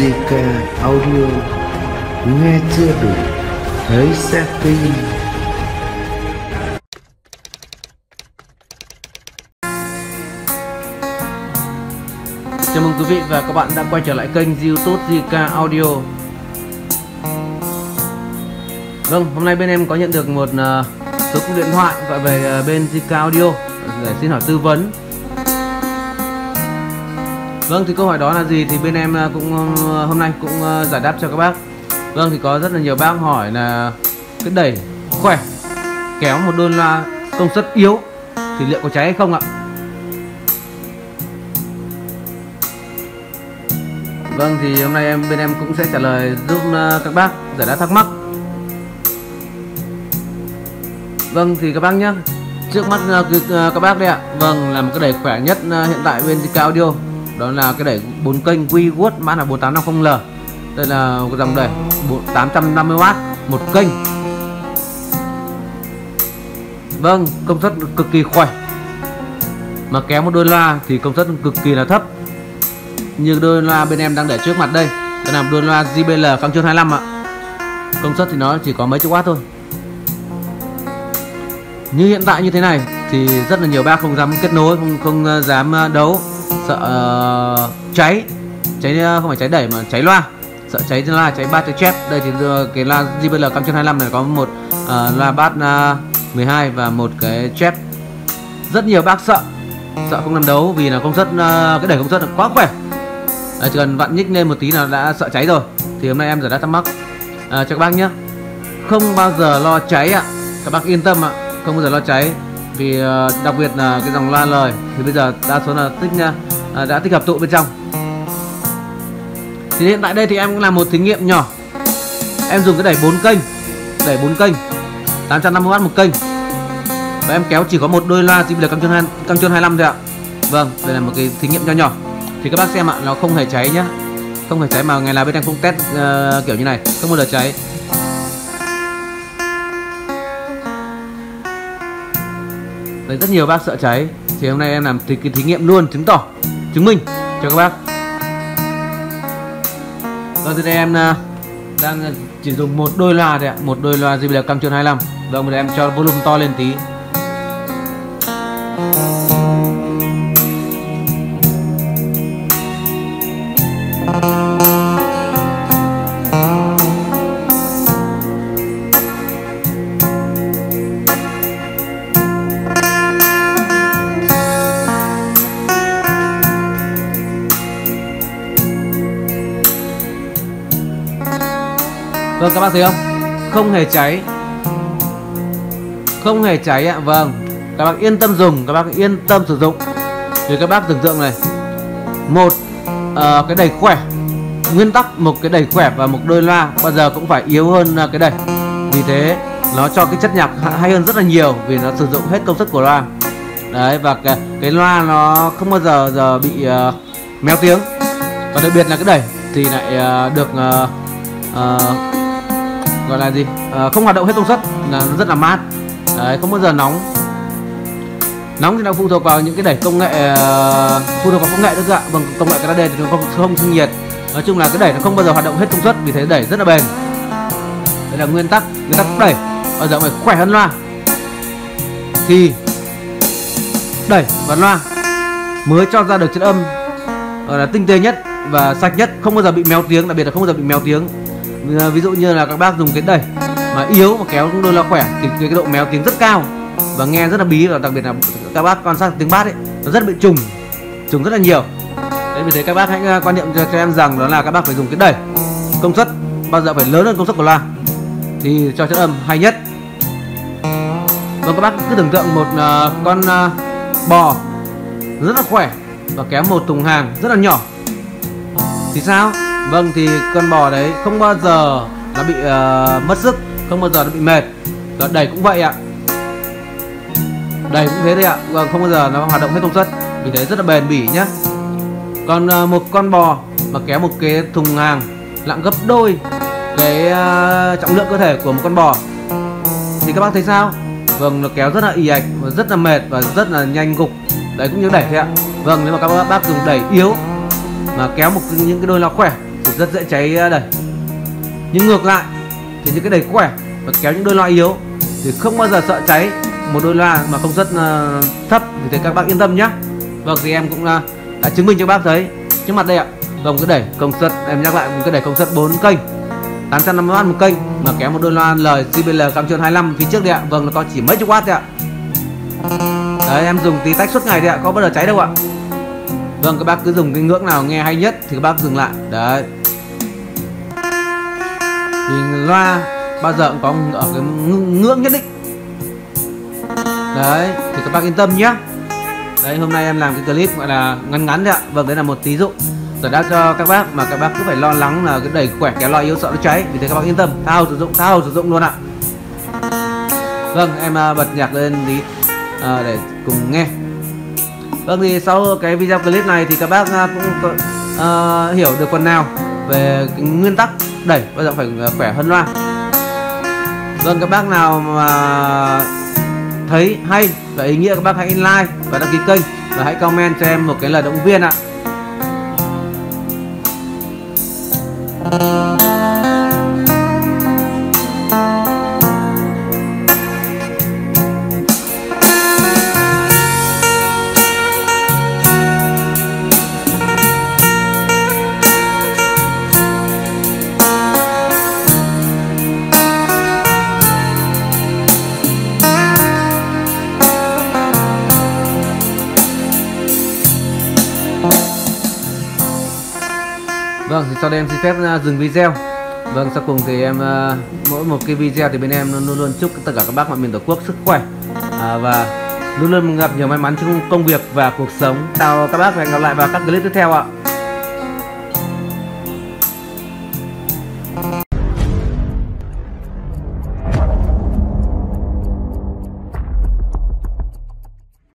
JK ờ, Audio Nghe chưa đủ Thấy sẽ tin Chào mừng quý vị và các bạn đã quay trở lại kênh youtube JK Audio. Vâng, hôm nay bên em có nhận được một uh, số cuộc điện thoại gọi về uh, bên JK Audio để xin hỏi tư vấn. Vâng thì câu hỏi đó là gì thì bên em ờ, cũng ờ, hôm nay cũng ờ, giải đáp cho các bác Vâng thì có rất là nhiều bác hỏi là cái đẩy khỏe, kéo một đôi loa công suất yếu thì liệu có cháy hay không ạ Vâng thì hôm nay em, bên em cũng sẽ trả lời giúp các bác giải đáp thắc mắc. Vâng thì các bác nhé. Trước mắt các bác đây ạ. Vâng là một cái đẩy khỏe nhất hiện tại bên Zika Audio. Đó là cái đẩy 4 kênh WeWood mã là 4850L. Đây là dòng đẩy 850W một kênh. Vâng, công suất cực kỳ khỏe. Mà kéo một đôi loa thì công suất cực kỳ là thấp như đôi loa bên em đang để trước mặt đây đây là đôi loa JBL Function 25 ạ công suất thì nó chỉ có mấy chục watt thôi như hiện tại như thế này thì rất là nhiều bác không dám kết nối không không ờ, dám ờ, đấu sợ uh, cháy. Cháy ờ, không phải cháy đẩy mà cháy loa. Sợ cháy loa cháy bát cháy chép. Đây thì cái loa JBL Function 25 này có một uh, loa bát uh, 12 và một cái chép. Rất nhiều bác sợ. Sợ không làm đấu vì là công suất uh, cái đẩy công suất quá khỏe. À, chỉ cần vặn nhích lên một tí là đã sợ cháy rồi. Thì hôm nay em giải đáp thắc mắc. À, cho các bác nhé. Không bao giờ lo cháy ạ. Các bác yên tâm ạ. Không bao giờ lo cháy. Vì uh, đặc biệt là cái dòng loa lời. Thì bây giờ đa số là tích À, đã tích hợp tụ bên trong. Thì hiện tại đây thì em cũng làm một thí nghiệm nhỏ. Em dùng cái đẩy 4 kênh đẩy 4 kênh 850W một kênh. Và em kéo chỉ có một đôi loa JBL cam chôn căng chôn 25 thôi ạ. Vâng đây là một cái thí nghiệm nho nhỏ. Thì các bác xem ạ nó không hề cháy nhá. Không hề cháy mà ngày nào bên em cũng test uh, kiểu như này không bao giờ cháy. Đấy, rất nhiều bác sợ cháy. Thì hôm nay em làm thì cái thí nghiệm luôn chứng tỏ chứng minh. Cho các bác. Vâng thì đây em à, đang chỉ dùng một đôi loa thôi ạ. Một đôi loa JBL Camtron 25 vâng em cho volume to lên tí. Vâng các bác thấy không? Không hề cháy. Không hề cháy ạ. Vâng. Các bác yên tâm dùng Các bác yên tâm sử dụng. Thì các bác tưởng tượng này. Một uh, Cái đầy khỏe. Nguyên tắc một cái đầy khỏe và một đôi loa Bao giờ cũng phải yếu hơn ờ, cái đầy. Vì thế nó cho cái chất nhạc hay hơn rất là nhiều Vì nó sử dụng hết công suất của loa. Đấy và cái, cái loa nó không bao giờ giờ bị uh, méo tiếng. Và đặc biệt là cái đẩy thì lại uh, được uh, uh, gọi là gì? À, không hoạt động hết công suất là rất là mát. Đấy không bao giờ nóng. Nóng thì nó phụ thuộc vào những cái đẩy công nghệ ờ, phụ thuộc vào công nghệ nữa ạ. Bằng công nghệ cái đây thì nó không không sinh nhiệt. Nói chung là cái đẩy nó không bao giờ hoạt động hết công suất vì thế đẩy rất là bền. Đây là nguyên tắc nguyên tắc đẩy. Bao giờ phải khỏe hơn loa. Thì đẩy và loa mới cho ra được chất âm là tinh tế nhất và sạch nhất không bao giờ bị méo tiếng đặc biệt là không bao giờ bị méo tiếng ví dụ như là các bác dùng cái đẩy mà yếu mà kéo đôi là khỏe thì cái độ méo tiếng rất cao và nghe rất là bí và đặc biệt là các bác quan sát tiếng bát ấy nó rất bị trùng trùng rất là nhiều. Đấy vì thế các bác hãy à, quan niệm cho, cho em rằng đó là các bác phải dùng cái đẩy. Công suất bao giờ phải lớn hơn công suất của loa? Thì cho chất âm hay nhất. Và các bác cứ tưởng tượng một uh, con uh, bò rất là khỏe và kéo một thùng hàng rất là nhỏ. Thì sao? Vâng thì con bò đấy không bao giờ nó bị uh, mất sức Không bao giờ nó bị mệt. Đó, đẩy cũng vậy ạ. Đẩy cũng thế đấy ạ. Vâng không bao giờ nó hoạt động hết công suất Vì thế rất là bền bỉ nhá. Còn uh, một con bò mà kéo một cái thùng hàng nặng gấp đôi cái uh, trọng lượng cơ thể của một con bò thì các bác thấy sao? Vâng nó kéo rất là y ạch và rất là mệt và rất là nhanh gục. Đấy cũng như đẩy thế ạ. Vâng nếu mà các bác dùng đẩy yếu mà kéo một những cái đôi nó khỏe rất dễ cháy ờ, đẩy nhưng ngược lại thì những cái đẩy khỏe và kéo những đôi loa yếu thì không bao giờ sợ cháy. Một đôi loa mà công suất uh, ờ, thấp thì thế các bác yên tâm nhé vâng thì em cũng uh, đã chứng minh cho bác thấy. Trước mặt đây ạ gồm cái đẩy công suất em nhắc lại một cái đẩy công suất 4 kênh. 850W một kênh mà kéo một đôi loa lời cam trơn 25 phía trước đây ạ. Vâng nó có chỉ mấy chục watt thôi ạ. Đấy em dùng tí tách suốt ngày đấy ạ có bao giờ cháy đâu ạ. Vâng các bác cứ dùng cái ngưỡng nào nghe hay nhất thì các bác dừng lại. Đấy thì loa bao giờ cũng có ở cái ngưỡng nhất định. Đấy thì các bác yên tâm nhé đấy hôm nay em làm cái clip gọi là ngắn ngắn đấy ạ. Vâng đấy là một ví dụ. Giải đáp cho các bác mà các bác cứ phải lo lắng là cái đẩy khỏe kéo loa yếu sợ nó cháy. Vì thế các bác yên tâm. Thao sử dụng thao sử dụng luôn ạ. Vâng em à, bật nhạc lên tí à, để cùng nghe. Vâng thì sau cái video clip này thì các bác à, cũng uh, hiểu được phần nào về cái nguyên tắc đẩy bao giờ phải à, khỏe hơn loa. Vâng các bác nào mà thấy hay và ý nghĩa, các bác hãy like và đăng ký kênh và hãy comment cho em một cái lời động viên ạ. Vâng, thì sau đây em xin phép à, dừng video. Vâng, sau cùng thì em à, mỗi một cái video thì bên em luôn luôn chúc tất cả các bác mọi miền tổ quốc sức khỏe à, và luôn luôn gặp nhiều may mắn trong công việc và cuộc sống. Chào các bác và hẹn gặp lại vào các clip tiếp theo ạ.